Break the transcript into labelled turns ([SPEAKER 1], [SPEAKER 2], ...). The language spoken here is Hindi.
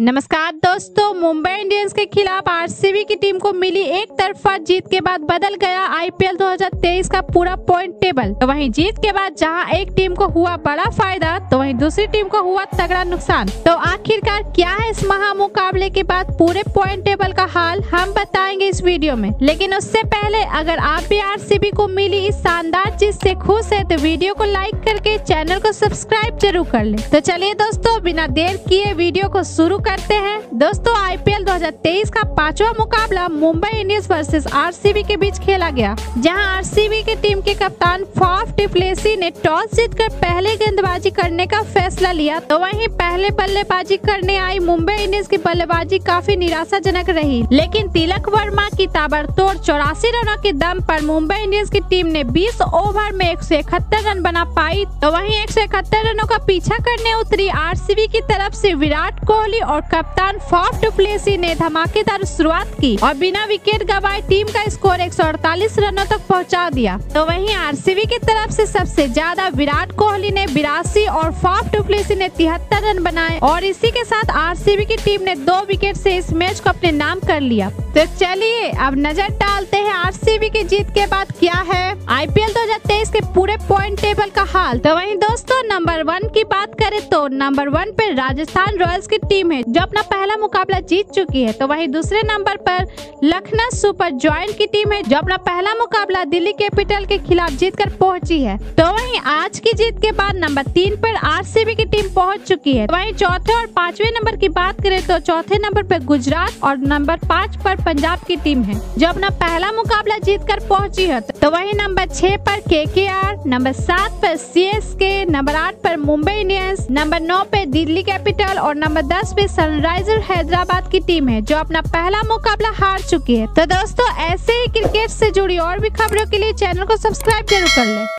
[SPEAKER 1] नमस्कार दोस्तों, मुंबई इंडियंस के खिलाफ आरसीबी की टीम को मिली एक तरफा जीत के बाद बदल गया आईपीएल 2023 का पूरा पॉइंट टेबल तो वहीं जीत के बाद जहाँ एक टीम को हुआ बड़ा फ़ायदा तो वहीं दूसरी टीम को हुआ तगड़ा नुकसान। तो आखिरकार क्या है इस महा मुकाबले के बाद पूरे पॉइंट टेबल का हाल, हम बताएँगे इस वीडियो में। लेकिन उससे पहले, अगर आप भी आरसीबी को मिली इस शानदार जीत ऐसी खुश है तो वीडियो को लाइक करके चैनल को सब्सक्राइब ज़रूर कर ले। तो चलिए दोस्तों, बिना देर किए वीडियो को शुरू करते हैं। दोस्तों आईपीएल 2023 का पांचवा मुकाबला मुंबई इंडियंस वर्सेस आरसीबी के बीच खेला गया, जहाँ आरसीबी की टीम के कप्तान फाफ डिप्लेसी ने टॉस जीतकर पहले गेंदबाजी करने का फैसला लिया। तो वहीं पहले बल्लेबाजी करने आई मुंबई इंडियंस की बल्लेबाजी काफ़ी निराशाजनक रही, लेकिन तिलक वर्मा की ताबड़तोड़ चौरासी रनों के दम पर मुंबई इंडियंस की टीम ने 20 ओवर में एक सौ इकहत्तर रन बना पाई। तो वहीं एक रनों का पीछा करने उतरी आरसीबी की तरफ़ से विराट कोहली और कप्तान फॉफ डुप्लेसी ने धमाकेदार शुरुआत की और बिना विकेट गवाए टीम का स्कोर एक सौ अड़तालीस रनों तक पहुँचा दिया। तो वहीं आरसीबी की तरफ़ से सबसे ज़्यादा विराट कोहली ने बिरासी और फॉफ डुप्लेसी ने तिहत्तर रन बनाए और इसी के साथ आरसीबी की टीम ने दो विकेट से इस मैच को अपने नाम कर लिया। तो चलिए, अब नज़र डालते हैं आरसीबी की जीत के बाद क्या है। आईपीएल 2023 के पूरे पॉइंट टेबल का हाल। तो वहीं दोस्तों नंबर वन की बात करें तो नंबर वन पे राजस्थान रॉयल्स की टीम है, जो अपना पहला मुकाबला जीत चुकी है। तो वहीं दूसरे नंबर पर लखनऊ सुपर जॉइंट की टीम है, जो अपना पहला मुकाबला दिल्ली कैपिटल के खिलाफ जीत कर पहुँची है। तो वही आज की जीत के बाद नंबर तीन पर आरसीबी की टीम पहुँच चुकी है। वहीं चौथे और पांचवे नंबर की बात करें तो चौथे नंबर पर गुजरात और नंबर पाँच पर पंजाब की टीम है, जो अपना पहला मुकाबला जीत कर पहुँची है। तो वही नंबर छह पर के के आर, नंबर सात पर सी एस के नंबर आठ पर मुंबई इंडियंस, नंबर नौ पे दिल्ली कैपिटल और नंबर दस पे सनराइजर हैदराबाद की टीम है, जो अपना पहला मुकाबला हार चुकी है। तो दोस्तों, ऐसे ही क्रिकेट से जुड़ी और भी खबरों के लिए चैनल को सब्सक्राइब ज़रूर कर ले।